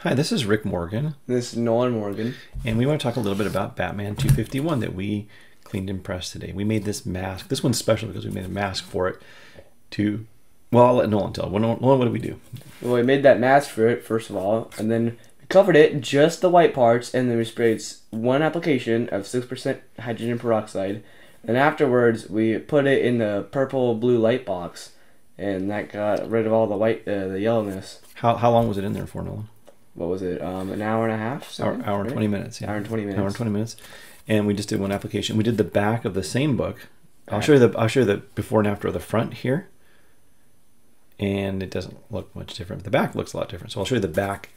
Hi, this is Rick Morgan, This is Nolan Morgan. and we want to talk a little bit about Batman 251 that we cleaned and pressed today. We made this mask. This one's special because we made a mask for it to. Well, I'll let Nolan tell. What, Nolan, what did we do? Well, we made that mask for it first of all, and then we covered it just the white parts, and then we sprayed one application of six percent hydrogen peroxide, and afterwards we put it in the purple blue light box, and that got rid of all the white, uh, the yellowness. How, how long was it in there for, Nolan? What was it? Um, an hour and a half. Hour, hour and right? 20 minutes. Yeah. Hour and 20 minutes. Hour and 20 minutes. And we just did one application. We did the back of the same book. I'll show you the I'll show you the before and after of the front here. And it doesn't look much different. The back looks a lot different. So I'll show you the back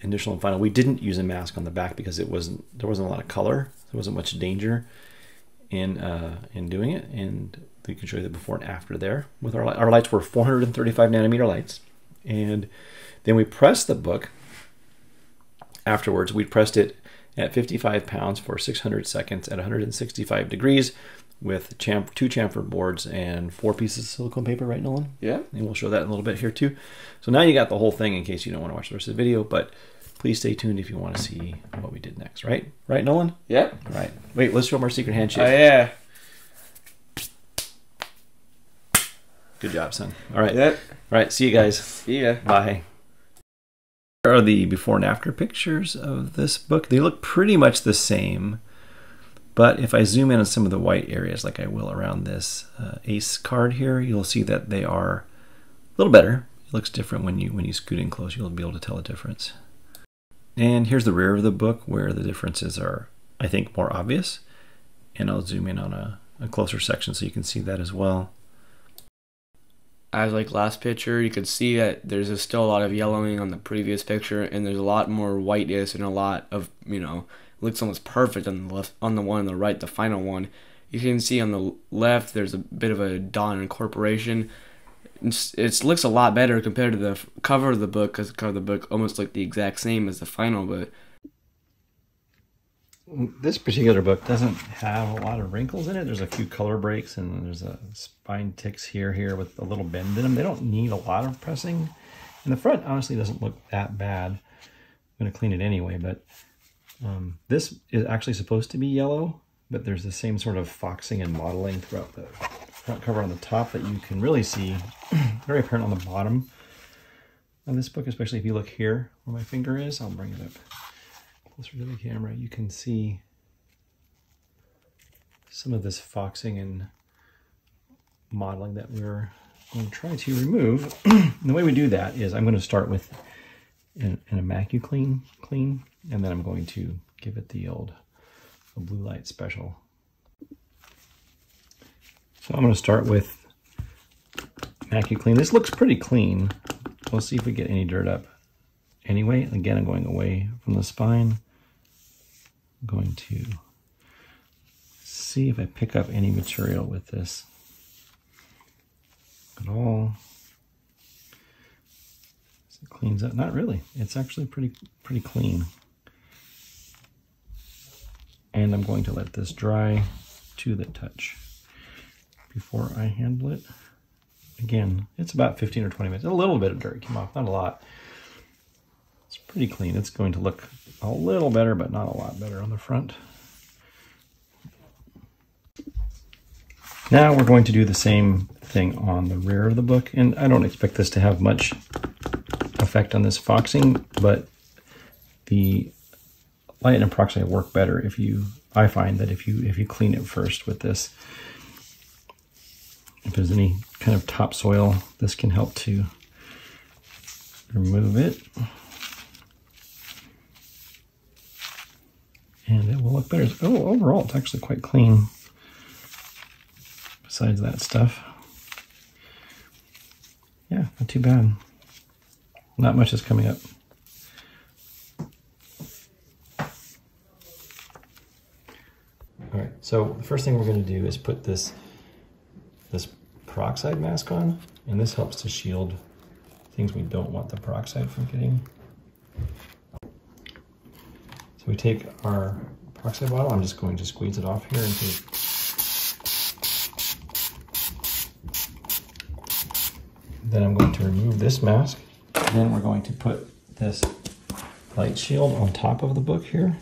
initial and final. We didn't use a mask on the back because it wasn't there wasn't a lot of color. There wasn't much danger in uh, in doing it. And we can show you the before and after there with our light. Our lights were 435 nanometer lights. And then we pressed the book afterwards. We pressed it at 55 pounds for 600 seconds at 165 degrees with champ- two chamfer boards and four pieces of silicone paper, right, Nolan? Yeah. And we'll show that in a little bit here too. So now you got the whole thing in case you don't want to watch the rest of the video, but please stay tuned if you want to see what we did next, right? Right, Nolan? Yeah. All right. Wait, let's show them our secret handshake. Oh yeah. Good job, son. All right. Yep. All right. See you guys. See ya. Bye. Here are the before and after pictures of this book. They look pretty much the same, but if I zoom in on some of the white areas, like I will around this uh, ace card here, you'll see that they are a little better. It looks different when you when you scoot in close. You'll be able to tell a difference. And here's the rear of the book where the differences are, I think, more obvious. And I'll zoom in on a, a closer section so you can see that as well. As like last picture, you could see that there's a still a lot of yellowing on the previous picture, and there's a lot more whiteness and a lot of you know looks almost perfect on the left on the one on the right, the final one. You can see on the left there's a bit of a Dawn incorporation. It looks a lot better compared to the cover of the book, because the cover of the book almost looked the exact same as the final, but this particular book doesn't have a lot of wrinkles in it. There's a few color breaks and there's a spine ticks here, here with a little bend in them. They don't need a lot of pressing. And the front honestly doesn't look that bad. I'm going to clean it anyway, but um, this is actually supposed to be yellow, but there's the same sort of foxing and mottling throughout the front cover on the top that you can really see very apparent on the bottom of this book, especially if you look here where my finger is. I'll bring it up closer to the camera, you can see some of this foxing and mottling that we're going to try to remove. the way we do that is I'm going to start with an, an Immaculate clean, and then I'm going to give it the old blue light special. So I'm going to start with Immaculate. This looks pretty clean. We'll see if we get any dirt up anyway. Again, I'm going away from the spine. I'm going to see if I pick up any material with this at all. So it cleans up. Not really. It's actually pretty pretty clean. And I'm going to let this dry to the touch before I handle it. Again, it's about 15 or 20 minutes. A little bit of dirt came off, not a lot. It's pretty clean. It's going to look a little better, but not a lot better on the front. Now we're going to do the same thing on the rear of the book, and I don't expect this to have much effect on this foxing, but the light and peroxide work better if you, I find that if you if you clean it first with this. If there's any kind of topsoil, this can help to remove it. And it will look better. Oh, overall, it's actually quite clean. Besides that stuff, yeah, not too bad. Not much is coming up. All right, so the first thing we're going to do is put this this peroxide mask on, and this helps to shield things we don't want the peroxide from getting. So we take our peroxide bottle, I'm just going to squeeze it off here and take Then I'm going to remove this mask. Then we're going to put this light shield on top of the book here.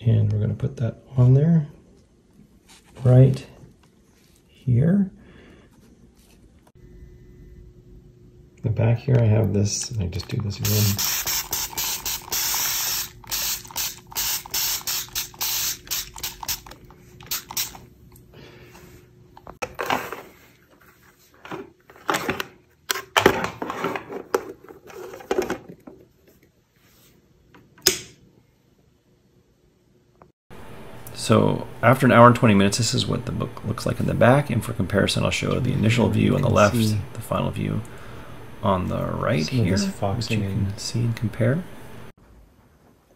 And we're going to put that on there right here. The back here I have this, and I just do this again. So after an hour and 20 minutes, this is what the book looks like in the back. And for comparison, I'll show the initial view on the left, see. the final view on the right Some of here, this which you can see and compare.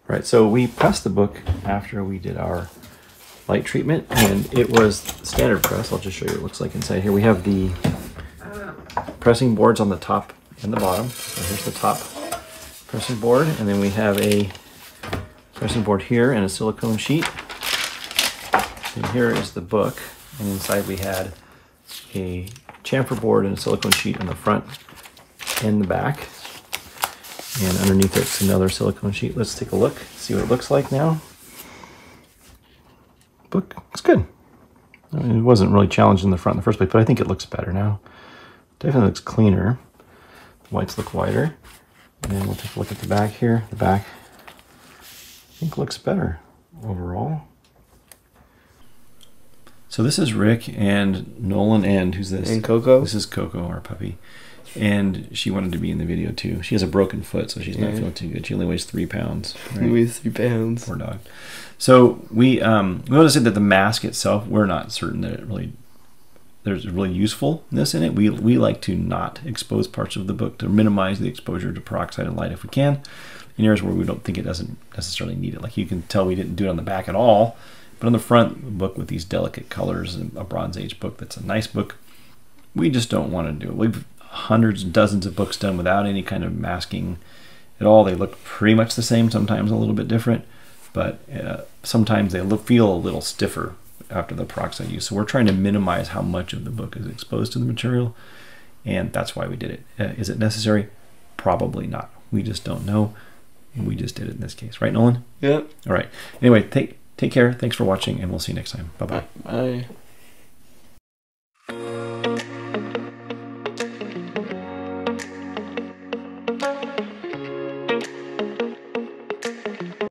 Right, so we pressed the book after we did our light treatment, and it was standard press. I'll just show you what it looks like inside here. We have the pressing boards on the top and the bottom. So here's the top pressing board, and then we have a pressing board here and a silicone sheet. And here is the book, and inside we had a chamfer board and a silicone sheet in the front and the back. And underneath it's another silicone sheet. Let's take a look, see what it looks like now. Book, it's good. I mean, it wasn't really challenged in the front in the first place, but I think it looks better now. Definitely looks cleaner. The whites look whiter. And then we'll take a look at the back here. The back, I think looks better overall. So this is Rick and Nolan and who's this? And Coco? This is Coco, our puppy. And she wanted to be in the video too. She has a broken foot, so she's not feeling too good. She only weighs three pounds. Right? weighs three pounds. Poor dog. So we um, we want to say that the mask itself, we're not certain that it really there's really usefulness in it. We we like to not expose parts of the book to minimize the exposure to peroxide and light if we can. In areas where we don't think it doesn't necessarily need it, like you can tell we didn't do it on the back at all, but on the front the book with these delicate colors and a Bronze Age book that's a nice book, we just don't want to do it. We've hundreds, and dozens of books done without any kind of masking at all. They look pretty much the same, sometimes a little bit different, but uh, sometimes they look, feel a little stiffer after the peroxide use. So we're trying to minimize how much of the book is exposed to the material, and that's why we did it. Uh, is it necessary? Probably not. We just don't know. We just did it in this case, right, Nolan? Yep. All right. Anyway, take take care. Thanks for watching, and we'll see you next time. Bye bye. Bye.